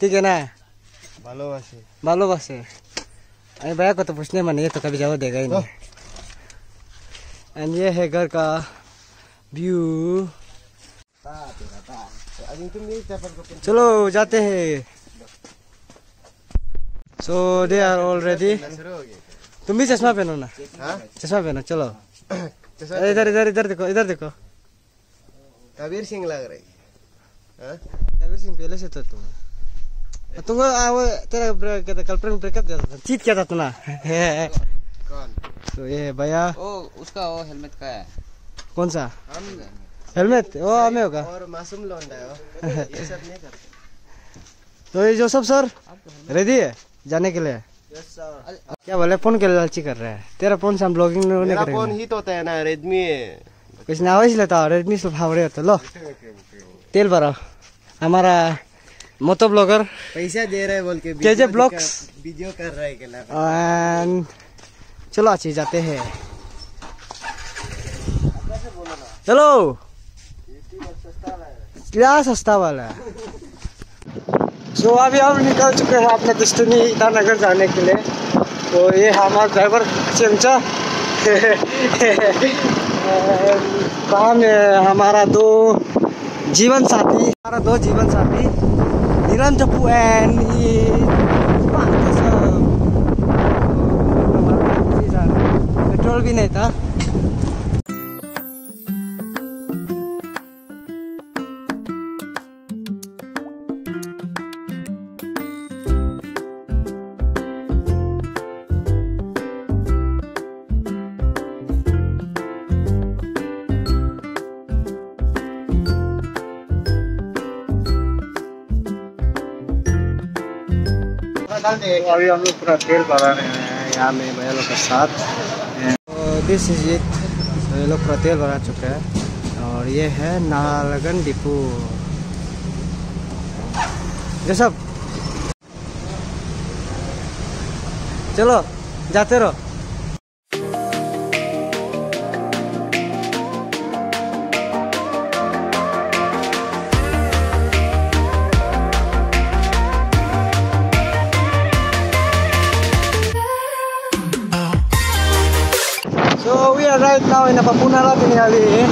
ठीक है ना ভালোবাসি ভালোবাসে अरे भैया को तो पूछने में नहीं तो कभी जवाब देगा ही नहीं एंड ये है घर का व्यू अजून तुम्ही पेपर को चलो जाते हैं so they are already सुरू हो गए तुम भी चश्मा पहनो ना? हाँ? चश्मा पहनो चलो। इधर इधर इधर देखो इधर देखो। कबीर सिंह लग रही। हाँ? कबीर सिंह पहले से तो तुम। तुमको वो तेरा गर्लफ्रेंड ब्रेकअप दिया था? चीट किया था तू ना कौन? तो ये भैया। ओ उसका वो हेलमेट का है। कौन सा? हेलमेट वो हमें होगा। और मासूम लौंडा है वो। ये सब नहीं करते। तो ये जोसफ सर रेडी है जाने के लिए? क्या बोले? फ़ोन के लालची कर रहा है? तेरा फ़ोन से हम ब्लॉगिंग नहीं मेरा फ़ोन करेंगे हिट होता है ना रेडमी कुछ ना वैसे लेता रेडमी से फावड़े होते लो। तेल भरा। हमारा मोतो ब्लॉगर पैसा दे रहे बोल के KJ Vlogs। वीडियो कर रहा है के एंड चलो अच्छी जाते हैं। चलो। क्या सस्ता वाला सो अभी हम निकल चुके हैं अपने डेस्टिनी ईटानगर जाने के लिए तो ये हमारा ड्राइवर चमचा। में हमारा दो जीवन साथी? हमारा दो जीवन साथी नीरन चप्पू एंड पेट्रोल भी नहीं था। तो अभी हम लोग पूरा तेल भरा रहे हैं यहाँ में भैया लोग के साथ। दिस इज़ इट तो ये लोग पूरा तेल भरा चुके हैं। और ये है नालगन डिपो। ये सब। चलो जाते रहो। So we are right now in Papunala Tingali.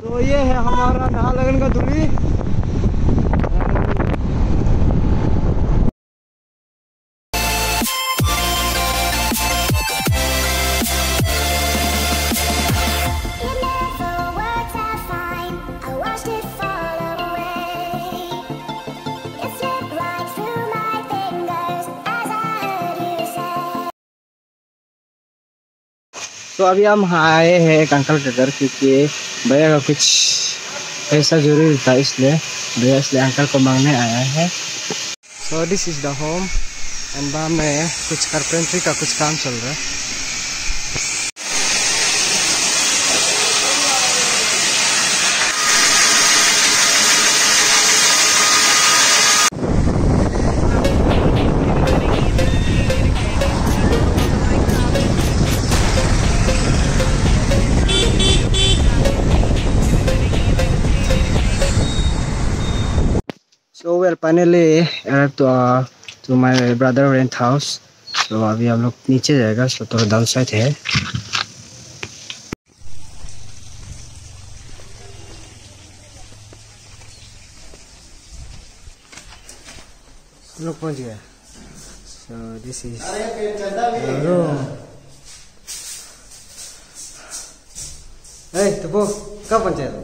तो ये है हमारा नाहरलगन का तो अभी हम आए हैं एक अंकल के घर क्योंकि भैया का कुछ पैसा ज़रूरी था, इसलिए भैया इसलिए अंकल को मांगने आया है। So this is the home and वहाँ में कुछ कारपेंट्री का कुछ काम चल रहा है। So well finally arrived to uh, to my brother rent house. So अभी हम लोग नीचे जाएगा so थोड़ा डाउन साइड है लोग पहुँच So this is the room. Hey, tupo, kau पहुँचे हो?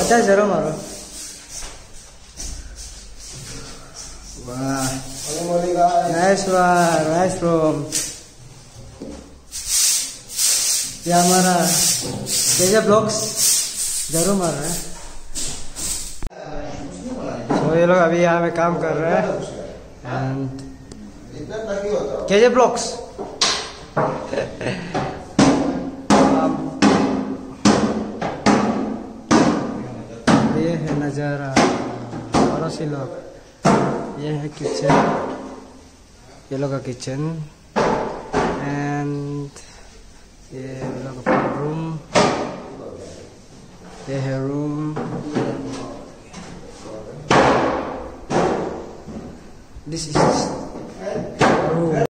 अच्छा जरा मारो हमारा तेजा ज़रूर मार रहा तो ये लोग अभी यहाँ पे काम कर रहे हैं। एंड ब्लॉक्स ये है नज़ारा, पड़ोसी लोग। ये है किचन ये लोग का किचन एंड ये लोग का रूम ये है रूम दिस इज़ रूम